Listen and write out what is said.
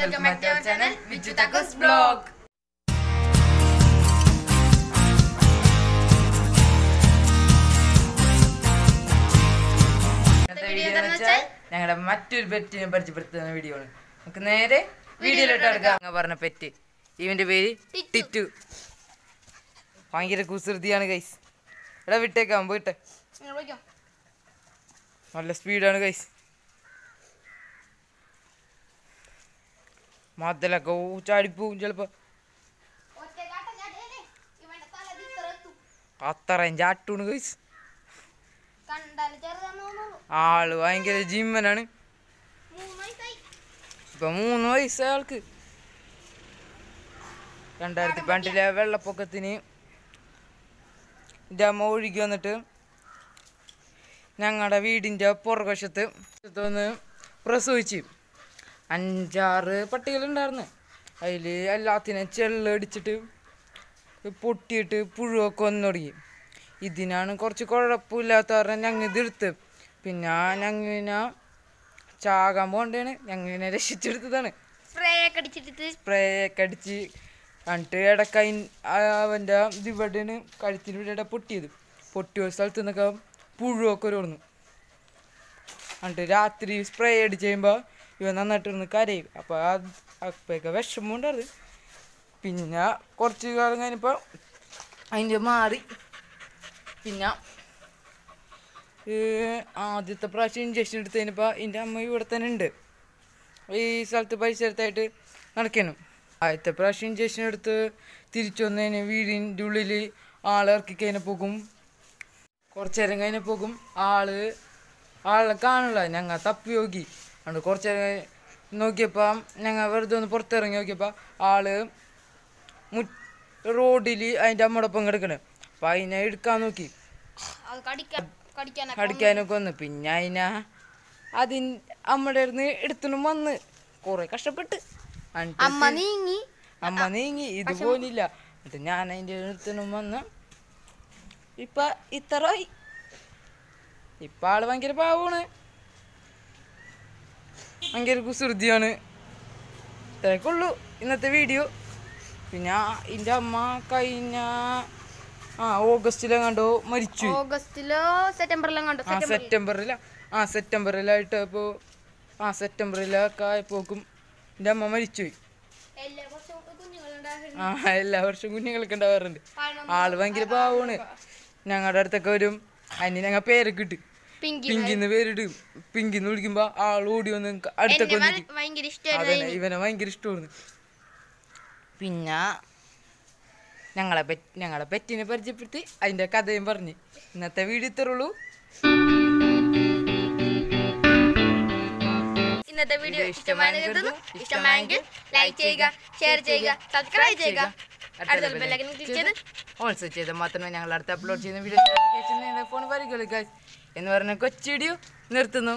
Welcome back to our channel Vichu Thakkos vlog ഞങ്ങളുടെ മറ്റൊരു പെറ്റിനെ പരിചയപ്പെടുത്തുന്ന വീഡിയോ ആണ്. നമുക്ക് നേരെ വീഡിയോയിലോട്ട് എടുക്കാം. അങ്ങ് പറഞ്ഞ പെറ്റ്. ഇവന്റെ പേര് ടിറ്റു. ഭയങ്കര കുസൃതിയാണ് ഗൈസ് ഇവിടെ വിട്ടേക്കാം പോയിട്ടെ. നല്ല സ്പീഡാണ് ഗൈസ് മതലൊക്കെ ചാടിപ്പോവും ചിലപ്പോ. അത്രയും ചാട്ടൂണ് കൈസ് ആൾ ഭയങ്കര ജിമ്മനാണ്. ഇപ്പൊ മൂന്ന് വയസ്സ് ആൾക്ക്. രണ്ടായിരത്തി പണ്ടിലെ വെള്ളപ്പൊക്കത്തിന് അമ്മ ഒഴുകി വന്നിട്ട് ഞങ്ങളുടെ വീടിന്റെ പുറകശത്ത് പ്രസവിച്ച്. അഞ്ചാറ് പട്ടികളുണ്ടായിരുന്നു. അതിൽ എല്ലാത്തിനും ചെള്ളടിച്ചിട്ട് പൊട്ടിയിട്ട് പുഴുവൊക്കെ വന്നു തുടങ്ങി. ഇതിനാണ് കുറച്ച് കുഴപ്പമില്ലാത്ത കാരണം ഞങ്ങൾ ഇതെടുത്ത് പിന്നെ ഞങ്ങിനെ ചാകാൻ പോകണ്ടാണ്. ഞങ്ങനെ രക്ഷിച്ചെടുത്തതാണ്. സ്പ്രേ ഒക്കെ അടിച്ചിട്ട് സ്പ്രേ ഒക്കെ അടിച്ച് എന്നിട്ട് ഇടയ്ക്ക് അവന്റെ ഇവിടെയാണ് കഴുത്തിന് ഇവിടെ പൊട്ടിയത്. പൊട്ടിയ സ്ഥലത്ത് നിന്നൊക്കെ പുഴുവൊക്കെ വരുന്നു എന്നിട്ട് രാത്രി സ്പ്രേ അടിച്ച് കഴിയുമ്പോൾ ഇവ നന്നായിട്ട് ഇരുന്ന് കരയും. അപ്പോൾ അപ്പോഴൊക്കെ വിഷമം ഉണ്ടായിരുന്നു പിന്നെ കുറച്ച് കാലം കഴിഞ്ഞപ്പോൾ അതിന്റെ മാറി. പിന്നെ ആദ്യത്തെ പ്രാവശ്യം ഇഞ്ചക്ഷൻ എടുത്തതിനിപ്പോൾ എന്റെ അമ്മ ഇവിടെ തന്നെ ഉണ്ട്. ഈ സ്ഥലത്ത് പരിസരത്തായിട്ട് നടക്കണം ആദ്യത്തെ പ്രാവശ്യം ഇഞ്ചക്ഷൻ എടുത്ത് തിരിച്ചു വന്നതിന് വീടിന്റെ ഉള്ളിൽ കഴിഞ്ഞാൽ പോകും. കുറച്ച് നേരം പോകും. ആൾ ആളെ കാണില്ല ഞങ്ങൾ തപ്പി നോക്കി. അതുകൊണ്ട് കുറച്ച് നോക്കിയപ്പോൾ ഞങ്ങൾ വെറുതെ ഒന്ന് പുറത്തിറങ്ങി നോക്കിയപ്പോൾ ആൾ മു റോഡിൽ അതിന്റെ അമ്മടൊപ്പം കിടക്കണേ. അപ്പം അതിനെ എടുക്കാൻ നോക്കി. കടിക്കാനൊക്കെ വന്ന്. പിന്നെ അതിനെ അതിൻ അമ്മയുടെ അടുത്ത് എടുത്തിനും വന്ന്. കുറെ കഷ്ടപ്പെട്ട്. അമ്മ നീങ്ങി. അമ്മ നീങ്ങി. ഇത് പോലില്ല എന്നിട്ട് ഞാൻ അതിന്റെ അടുത്തിനും വന്ന് ഇപ്പം ഇത്രയായി ഇപ്പം ആൾ ഭയങ്കര പാവമാണ്. ഭയങ്കര കുസൃതിയാണ്. ഇത്രയൊക്കെ ഇന്നത്തെ വീഡിയോ പിന്നെ എന്റെ അമ്മ കഴിഞ്ഞ ആ ഓഗസ്റ്റിലെങ്ങാണ്ടോ മരിച്ചു. ഓഗസ്റ്റിലോ സെപ്റ്റംബറിലും കണ്ടു ആ സെപ്റ്റംബറില. ആ സെപ്റ്റംബറിലായിട്ട് ഇപ്പോ ആ സെപ്റ്റംബറിലൊക്കെ ആയപ്പോക്കും എന്റെ അമ്മ മരിച്ചുപോയി. ആ എല്ലാ വർഷവും കുഞ്ഞുങ്ങളൊക്കെ ഉണ്ടാവാറുണ്ട്. ആൾ ഭയങ്കര പാവാണ് ഞങ്ങളുടെ അടുത്തൊക്കെ വരും. അതിന് ഞങ്ങൾ പേരൊക്കെ ഇട്ട്. പിങ്കിന്ന് പേരിടും പിങ്കിന്ന് വിളിക്കുമ്പോ ആൾ ഓടി വന്ന് അടുത്ത അടുത്തൊക്കെ ഭയങ്കര ഇഷ്ടമായിരുന്നു ഇവനെ ഭയങ്കര ഇഷ്ടമാണ് പിന്നെ ഞങ്ങളെ പറ്റി ഞങ്ങളെ പെറ്റിനെ പരിചയപ്പെടുത്തി അതിന്റെ കഥയും പറഞ്ഞ്. ഇന്നത്തെ വീഡിയോ ഇത്രയുള്ളൂ ഇന്നത്തെ വീഡിയോ ഇഷ്ടമായി ഇഷ്ടമായെങ്കിൽ ലൈക്ക് ചെയ്യുക ഷെയർ ചെയ്യുക സബ്സ്ക്രൈബ് ചെയ്യുക. അടുത്ത ബെല്ലൈക്കൻ ക്ലിക്ക് ചെയ്ത് ഓൾസോ ചെയ്ത് മാത്രമേ ഞങ്ങൾ അടുത്ത അപ്ലോഡ് ചെയ്യുന്ന വീഡിയോ ഫോൺ വരികയുള്ളൂ guys. എന്ന് പറഞ്ഞ കൊച്ചിടിയു നിർത്തുന്നു